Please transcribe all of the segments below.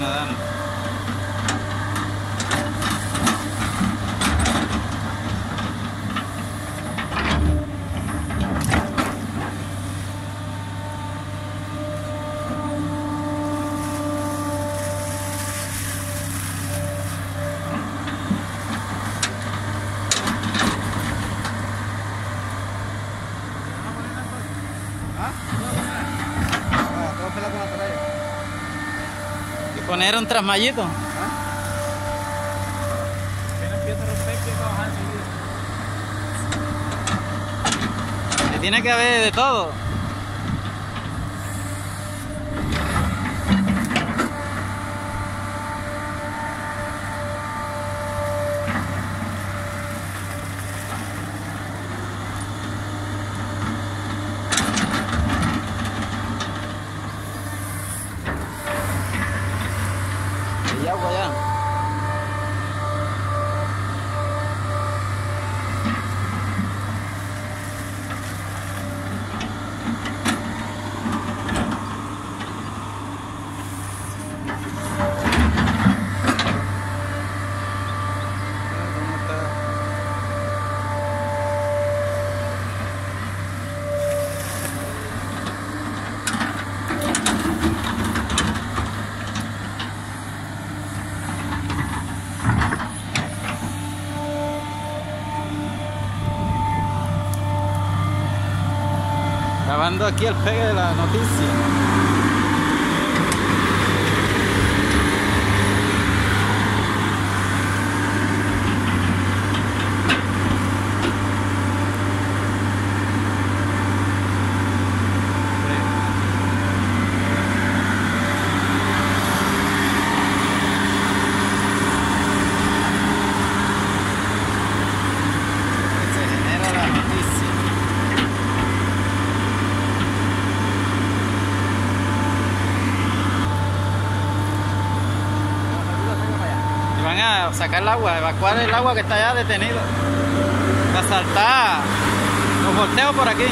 están unos poner un trasmayito. Tiene que haber de todo. Y agua ya. ¿Cómo está? Grabando aquí el pegue de la noticia. Se genera la noticia. Sacar el agua, evacuar el agua que está ya detenido. Para saltar los volteos por aquí.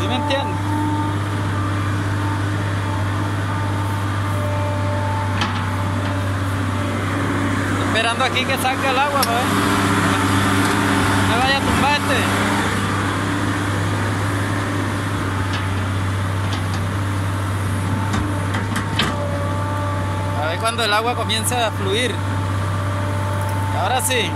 ¿Sí me entiendes? Esperando aquí que salga el agua, para ver. No vaya a tumbarte. A ver cuando el agua comienza a fluir. Ahora sí.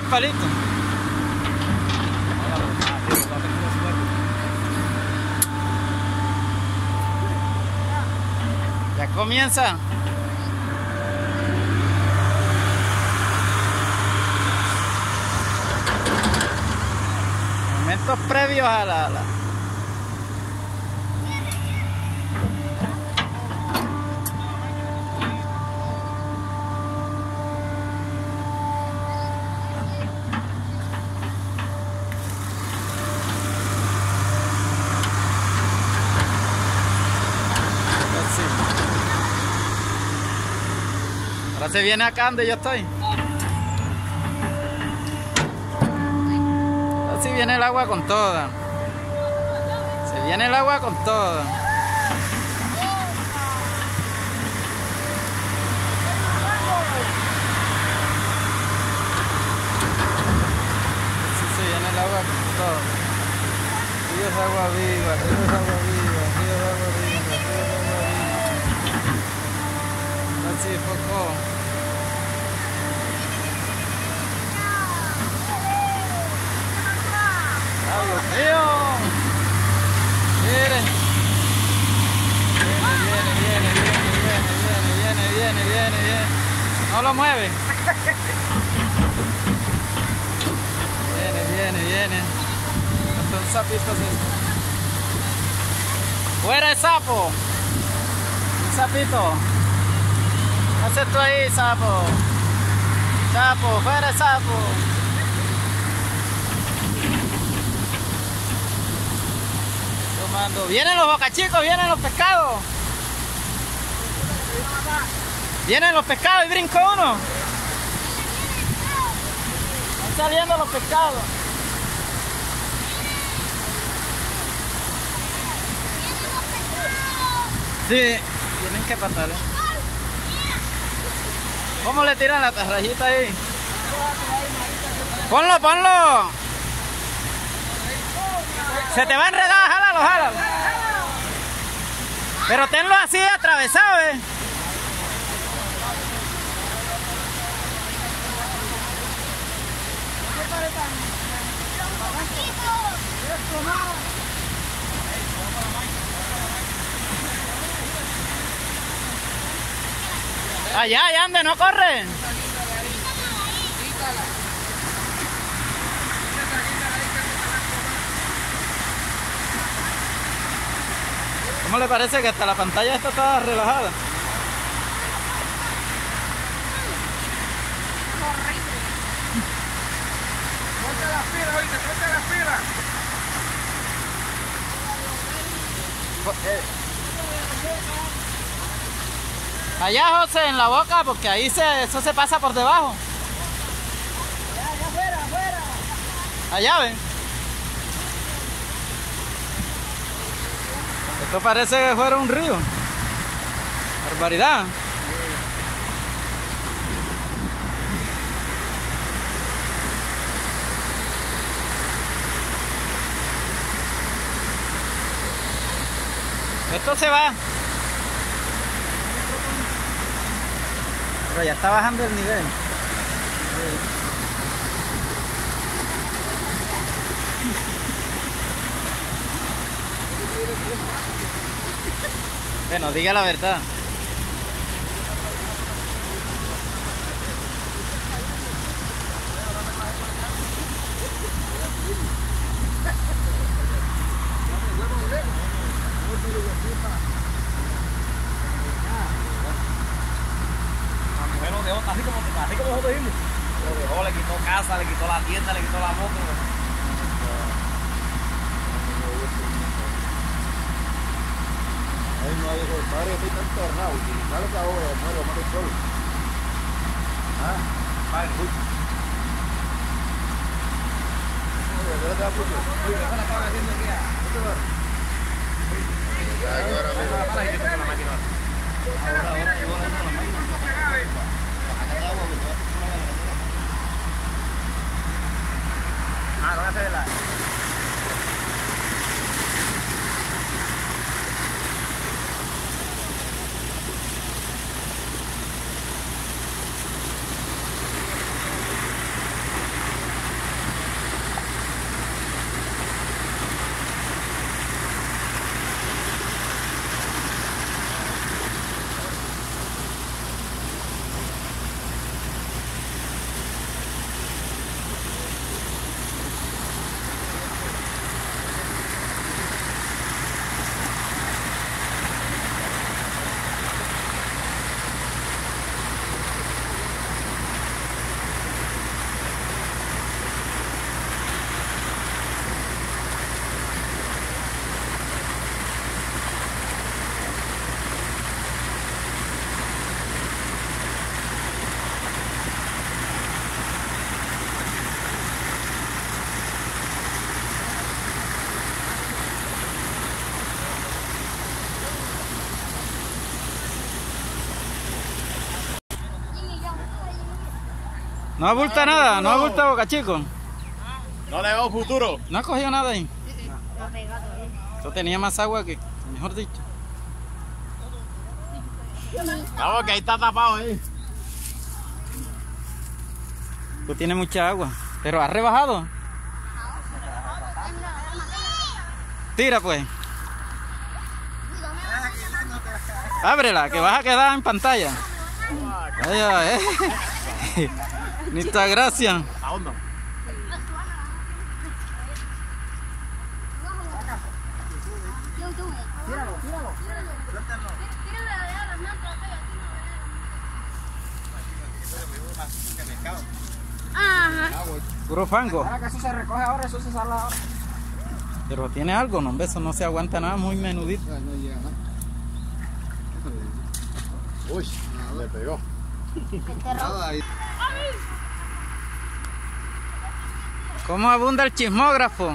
El palito. Ya comienza. Momentos previos a la... la- se viene acá donde yo estoy. Así viene el agua con toda. Se viene el agua con toda. Así se viene el agua con toda. Río es agua viva, río es agua viva, río es agua viva, río es agua viva. That's it, fuck off. Dios mío! Mire. Viene, viene, viene, viene, viene, viene, viene, viene, viene. No lo mueve. Viene, viene, viene. Son sapitos. ¡Fuera el sapo! Un sapito. ¿Qué haces tú ahí, sapo? Sapo, fuera el sapo. Vienen los bocachicos, vienen los pescados. Vienen los pescados y brinco uno. Están saliendo los pescados. Sí, tienen que patarle. ¿Cómo le tiran la tarrayita ahí? Ponlo, ponlo. Se te va a enredar, jálalo, jálalo. Pero tenlo así atravesado, eh. Allá, allá ande, no corre. ¿Cómo le parece que hasta la pantalla esta está relajada? Ponte las pilas, oíste, ponte las pilas. Allá, José, en la boca, porque ahí se, eso se pasa por debajo. Allá afuera. Allá, ven. Esto parece que fuera un río. Barbaridad. Esto se va. Pero ya está bajando el nivel. Bueno, diga la verdad. La mujer lo dejó, así como, así como nosotros dijimos. Lo dejó, le quitó casa, le quitó la tienda, le quitó la moto. Él no dijo, padre, estoy tan tornado, utilizar esa obra, muero, muero solo. Ah, padre, escucha. Ah, no hace de la... No abulta nada, no abulta boca chico. No le veo futuro. No ha cogido nada ahí. Esto tenía más agua que, mejor dicho. Vamos, que ahí está tapado ahí. Tú tienes mucha agua. Pero has rebajado. Tira pues. Ábrela, que vas a quedar en pantalla. Ay, ay, eh. Ni esta gracia. ¿A dónde? Ajá. Puro fango. Ahora que eso se recoge ahora, eso se sale ahora. Pero tiene algo, no, eso no se aguanta nada, muy menudito. No, no llega nada. Uy, le pegó. Nada, ahí. ¿Cómo abunda el chismógrafo?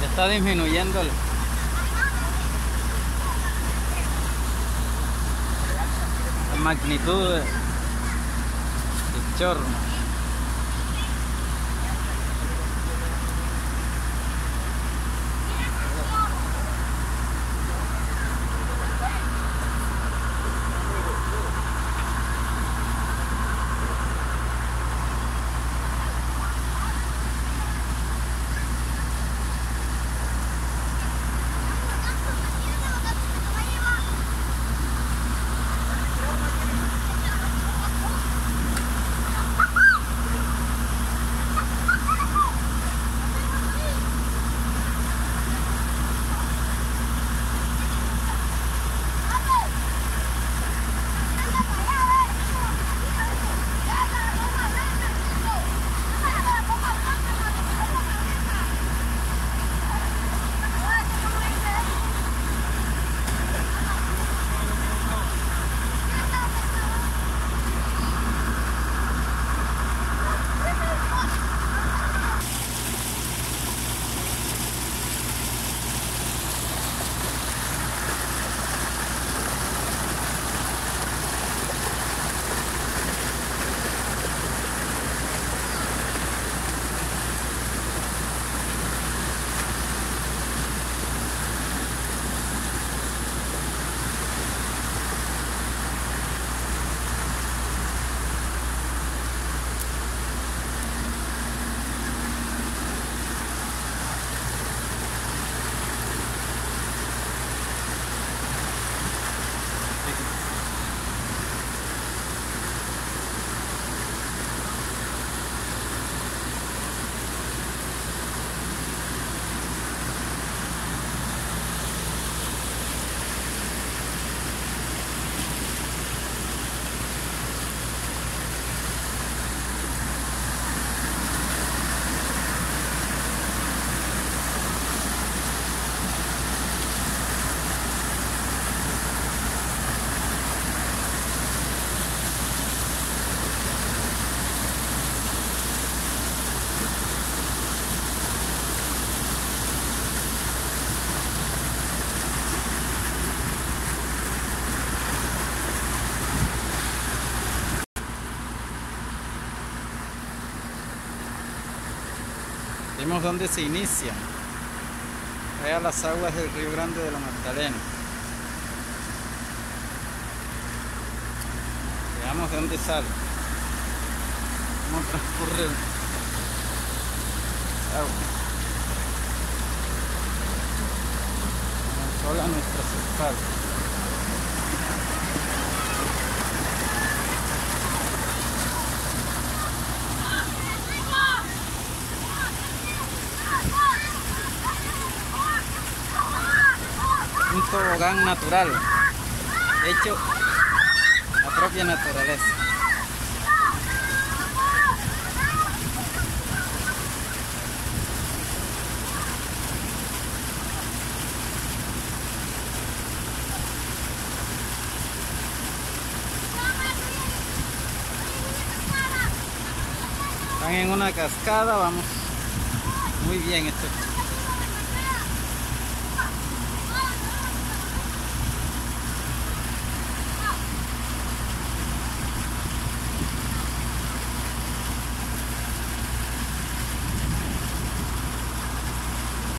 Ya está disminuyendo el- la magnitud de- del chorro. Vemos dónde se inicia. Vea las aguas del Río Grande de la Magdalena. Veamos de dónde sale. Cómo transcurre el agua. El sol a nuestras espaldas. un tobogán natural hecho la propia naturaleza. Están en una cascada, vamos muy bien esto.